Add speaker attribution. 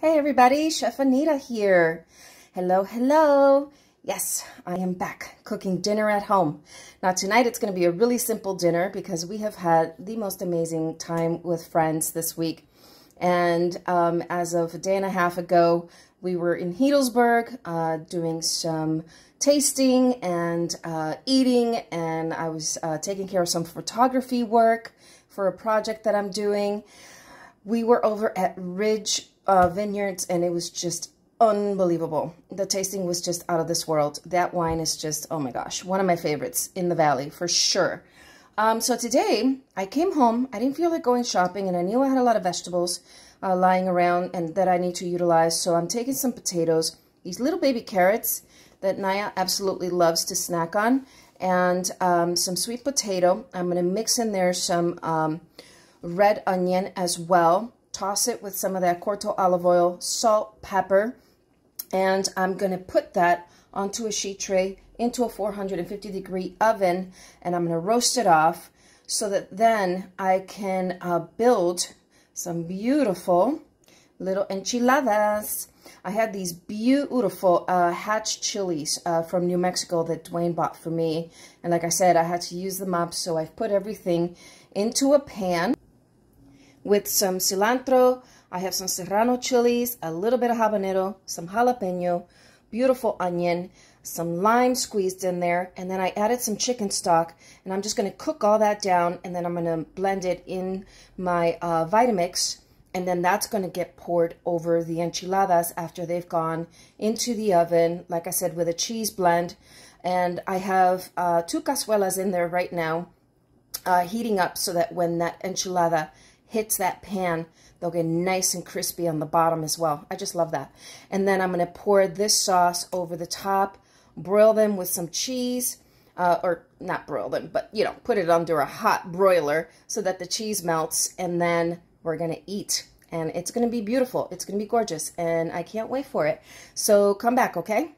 Speaker 1: Hey everybody, Chef Anita here. Hello, hello. Yes, I am back cooking dinner at home. Now tonight it's going to be a really simple dinner because we have had the most amazing time with friends this week. And um, as of a day and a half ago, we were in Healdsburg uh, doing some tasting and uh, eating and I was uh, taking care of some photography work for a project that I'm doing. We were over at Ridge uh, vineyards and it was just unbelievable. The tasting was just out of this world. That wine is just, oh my gosh, one of my favorites in the valley for sure. Um, so today I came home, I didn't feel like going shopping and I knew I had a lot of vegetables uh, lying around and that I need to utilize. So I'm taking some potatoes, these little baby carrots that Naya absolutely loves to snack on and um, some sweet potato. I'm going to mix in there some um, red onion as well toss it with some of that Corto olive oil, salt, pepper, and I'm going to put that onto a sheet tray into a 450 degree oven, and I'm going to roast it off so that then I can uh, build some beautiful little enchiladas. I had these beautiful uh, hatch chilies uh, from New Mexico that Dwayne bought for me. And like I said, I had to use them up, so I've put everything into a pan with some cilantro. I have some serrano chilies, a little bit of habanero, some jalapeno, beautiful onion, some lime squeezed in there, and then I added some chicken stock, and I'm just going to cook all that down, and then I'm going to blend it in my uh, Vitamix, and then that's going to get poured over the enchiladas after they've gone into the oven, like I said, with a cheese blend, and I have uh, two cazuelas in there right now, uh, heating up so that when that enchilada hits that pan, they'll get nice and crispy on the bottom as well. I just love that. And then I'm going to pour this sauce over the top, broil them with some cheese, uh, or not broil them, but, you know, put it under a hot broiler so that the cheese melts, and then we're going to eat. And it's going to be beautiful. It's going to be gorgeous, and I can't wait for it. So come back, okay?